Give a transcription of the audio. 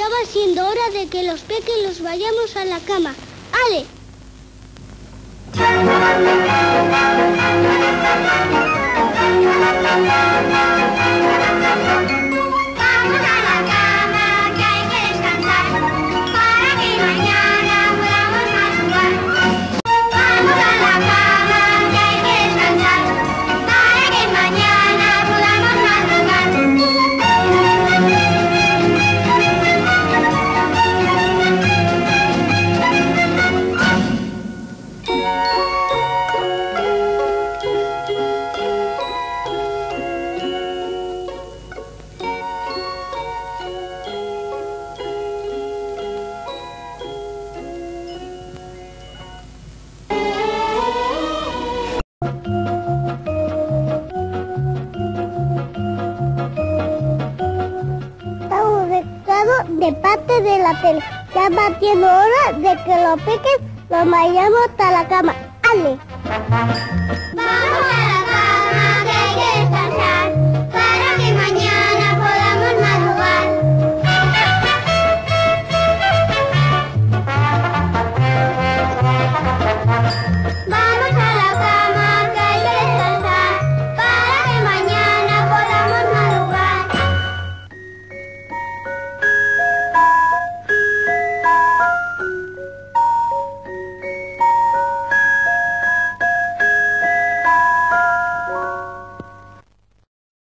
va siendo hora de que los pequeños vayamos a la cama. ¡Ale! llamado de parte de la tele. Ya va siendo hora de que lo piquen, lo mayamos hasta la cama. ¡Ale! ¡Vamos a la cama que hay que descansar! Para que mañana podamos madrugar.